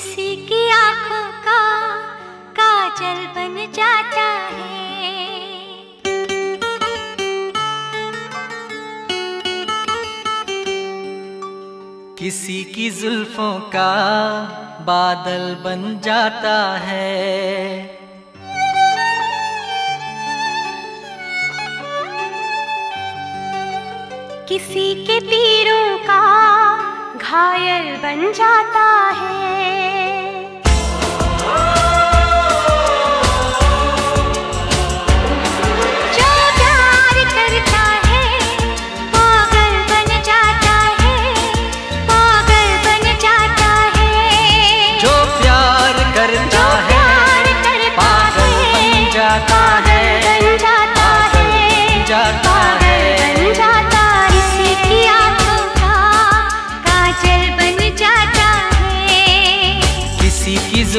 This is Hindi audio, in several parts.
किसी की आँखों का काजल बन जाता है। किसी की जुल्फों का बादल बन जाता है। किसी के तीरों का घायल बन जाता है।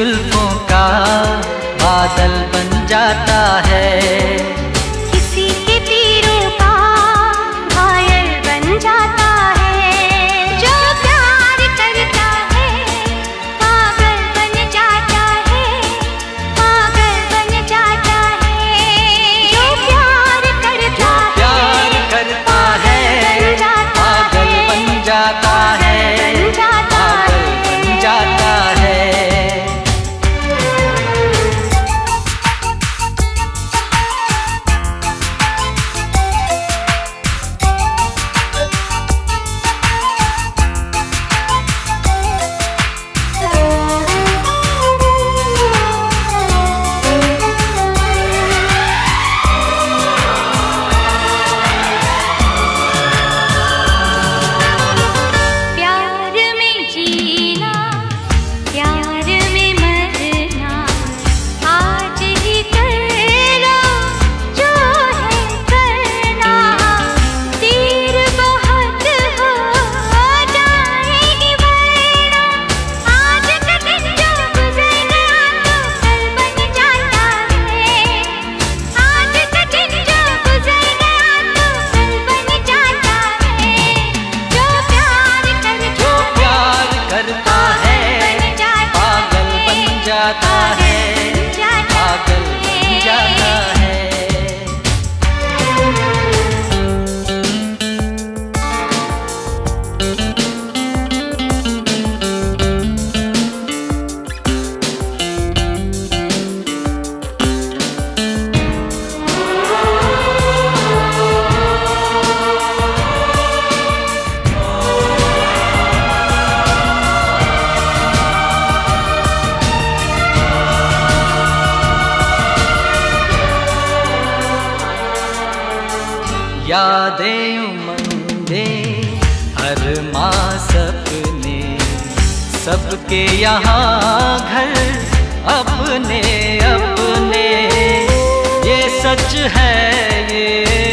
Till यादें उमंगे हर माँ सपने सबके यहाँ घर अपने अपने। ये सच है ये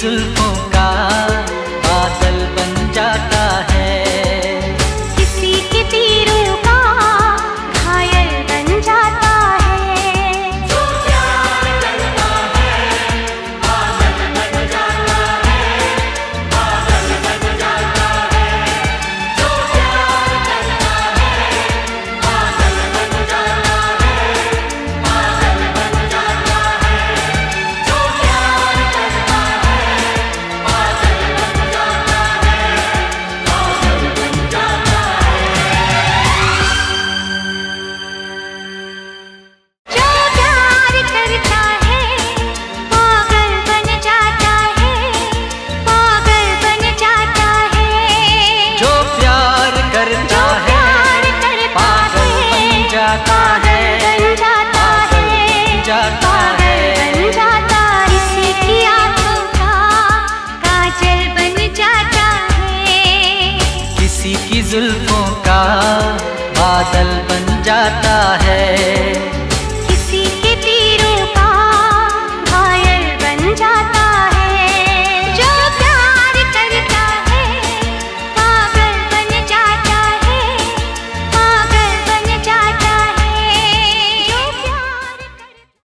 जुल्फों का किसी की जुल्फों का बादल बन जाता है।